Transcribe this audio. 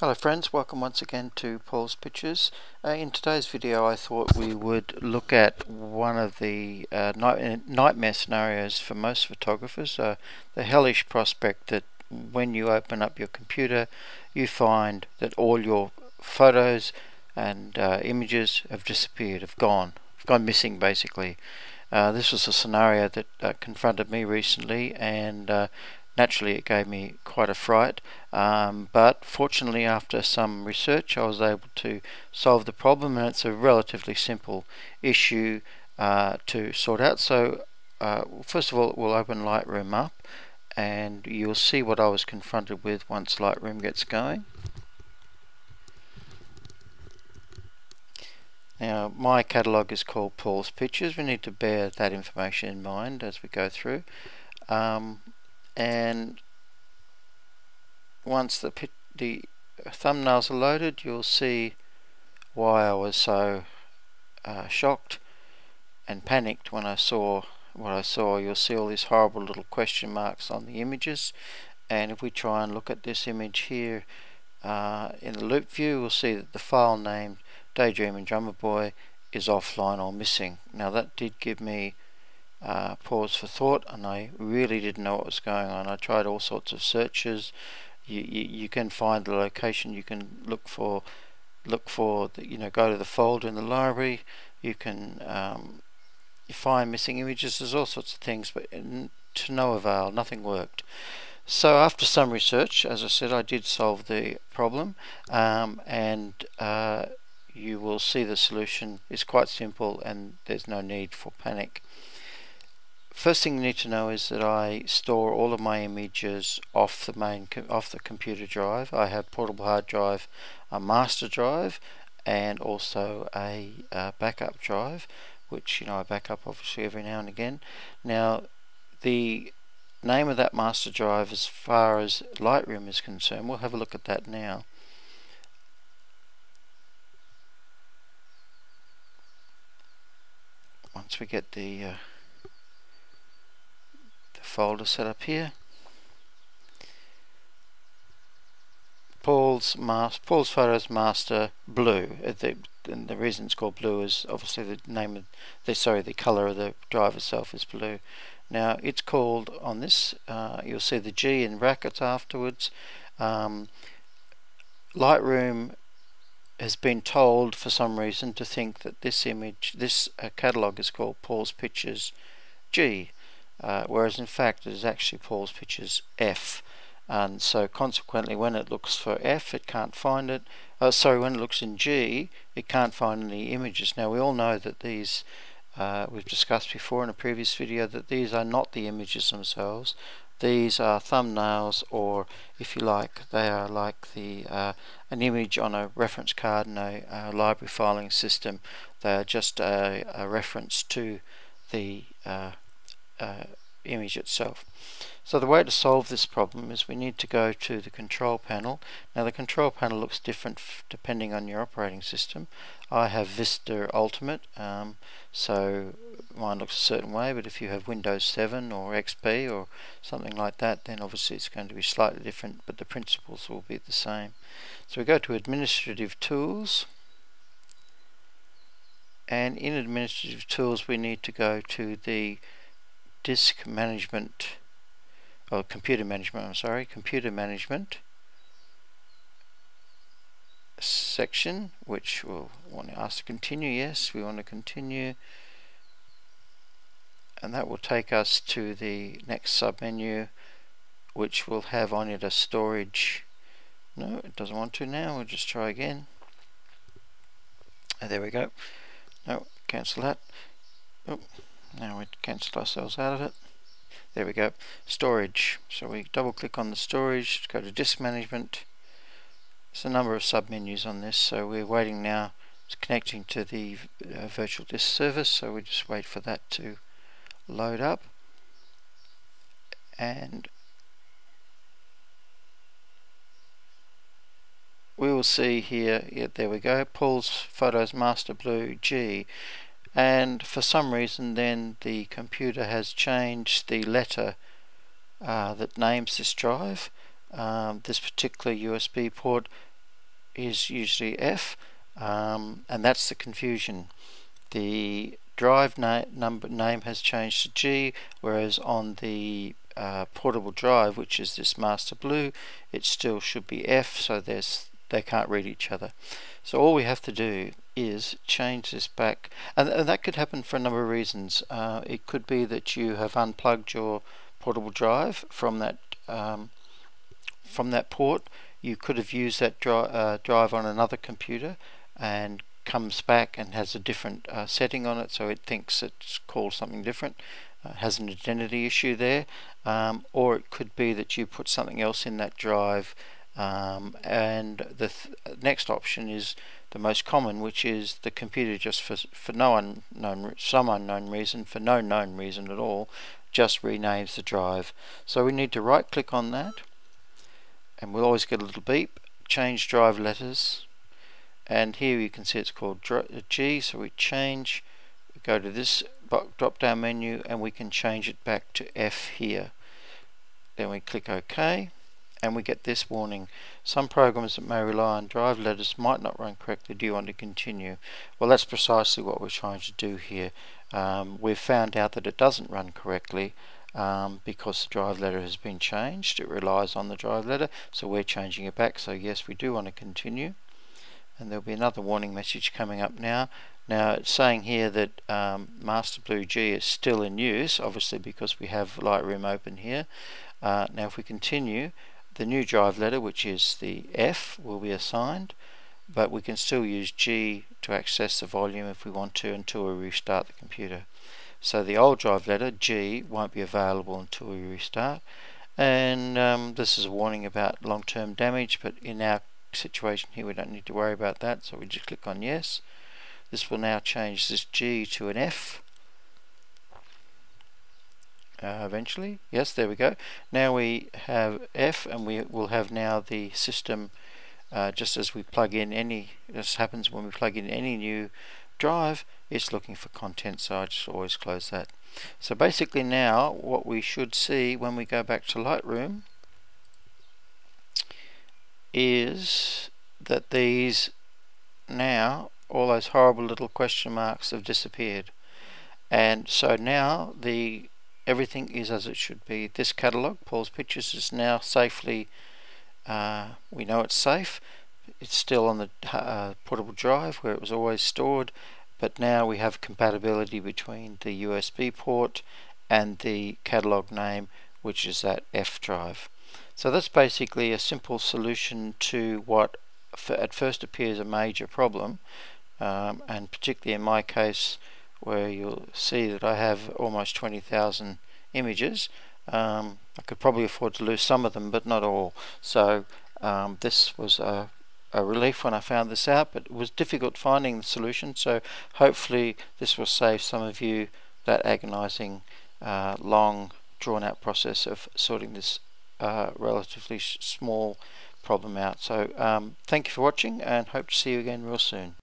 Hello friends, welcome once again to Paul's Pictures. Uh, in today's video I thought we would look at one of the uh, night nightmare scenarios for most photographers, uh, the hellish prospect that when you open up your computer you find that all your photos and uh, images have disappeared, have gone, have gone missing basically. Uh, this was a scenario that uh, confronted me recently and naturally it gave me quite a fright um, but fortunately after some research I was able to solve the problem and it's a relatively simple issue uh, to sort out so uh, first of all we'll open Lightroom up and you'll see what I was confronted with once Lightroom gets going Now my catalogue is called Paul's Pictures. We need to bear that information in mind as we go through. Um, and once the the thumbnails are loaded you'll see why I was so uh, shocked and panicked when I saw what I saw. You'll see all these horrible little question marks on the images. And if we try and look at this image here uh, in the loupe view we'll see that the file name Daydream and Drummer Boy is offline or missing. Now that did give me uh, pause for thought and I really didn't know what was going on. I tried all sorts of searches. You, you, you can find the location. You can look for look for the, you know go to the folder in the library. You can um, find missing images. There's all sorts of things, but to no avail. Nothing worked. So after some research, as I said, I did solve the problem, um, and uh, you will see the solution is quite simple, and there's no need for panic. First thing you need to know is that I store all of my images off the main off the computer drive. I have portable hard drive, a master drive, and also a uh, backup drive, which you know I back up obviously every now and again. Now, the name of that master drive, as far as Lightroom is concerned, we'll have a look at that now. Once we get the uh, folder set up here. Paul's master, Paul's Photos Master Blue. Uh, the, and the reason it's called blue is obviously the name of the sorry the color of the drive itself is blue. Now it's called on this. Uh, you'll see the G in brackets afterwards. Um, Lightroom has been told for some reason to think that this image, this uh, catalog is called Paul's Pictures G uh, whereas in fact it is actually Paul's Pictures F. And so consequently when it looks for F it can't find it. Uh, sorry when it looks in G it can't find any images. Now we all know that these uh, we've discussed before in a previous video that these are not the images themselves. These are thumbnails or if you like they are like the uh, an image on a reference card in a, a library filing system. They are just a, a reference to the uh, image itself. So the way to solve this problem is we need to go to the control panel. Now the control panel looks different depending on your operating system. I have Vista Ultimate, um, so mine looks a certain way, but if you have Windows 7 or XP or something like that, then obviously it's going to be slightly different, but the principles will be the same. So we go to Administrative Tools, and in Administrative Tools we need to go to the disk management or computer management I'm sorry computer management section which we'll want to ask to continue. Yes we want to continue. And that will take us to the next submenu which will have on it a storage. No it doesn't want to now. We'll just try again. There we go. No cancel that. Oh. Now we cancel ourselves out of it. There we go. Storage. So we double click on the storage, go to disk management. There's a number of submenus on this, so we're waiting now. It's connecting to the uh, virtual disk service, so we just wait for that to load up. And we will see here, yeah, there we go, Paul's Photos Master Blue G and for some reason then the computer has changed the letter uh, that names this drive. Um, this particular USB port is usually F um, and that's the confusion. The drive na number name has changed to G whereas on the uh, portable drive which is this master blue it still should be F so there's they can't read each other. So all we have to do is change this back. And, and that could happen for a number of reasons. Uh, it could be that you have unplugged your portable drive from that um, from that port. You could have used that dri uh, drive on another computer and comes back and has a different uh, setting on it so it thinks it's called something different uh, has an identity issue there. Um, or it could be that you put something else in that drive um, and the th next option is the most common which is the computer just for, for no unknown some unknown reason for no known reason at all just renames the drive. So we need to right click on that and we'll always get a little beep change drive letters and here you can see it's called G so we change we go to this drop down menu and we can change it back to F here. Then we click OK and we get this warning. Some programs that may rely on drive letters might not run correctly do you want to continue. Well that's precisely what we're trying to do here. Um, we've found out that it doesn't run correctly um, because the drive letter has been changed. It relies on the drive letter so we're changing it back. So yes we do want to continue. And there'll be another warning message coming up now. Now it's saying here that um, Master Blue G is still in use obviously because we have Lightroom open here. Uh, now if we continue the new drive letter which is the F will be assigned but we can still use G to access the volume if we want to until we restart the computer. So the old drive letter, G, won't be available until we restart. And um, this is a warning about long-term damage, but in our situation here we don't need to worry about that, so we just click on yes. This will now change this G to an F. Uh, eventually, yes, there we go. Now we have F, and we will have now the system uh, just as we plug in any this happens when we plug in any new drive it's looking for content so I just always close that. So basically now what we should see when we go back to Lightroom is that these now all those horrible little question marks have disappeared. And so now the everything is as it should be this catalog Paul's Pictures is now safely uh, we know it's safe. It's still on the uh, portable drive where it was always stored, but now we have compatibility between the USB port and the catalog name, which is that F drive. So that's basically a simple solution to what at first appears a major problem, um, and particularly in my case, where you'll see that I have almost 20,000 images. Um, I could probably afford to lose some of them, but not all. So um, this was a, a, relief when I found this out, but it was difficult finding the solution. So hopefully this will save some of you that agonizing, uh, long, drawn-out process of sorting this uh, relatively small problem out. So um, thank you for watching and hope to see you again real soon.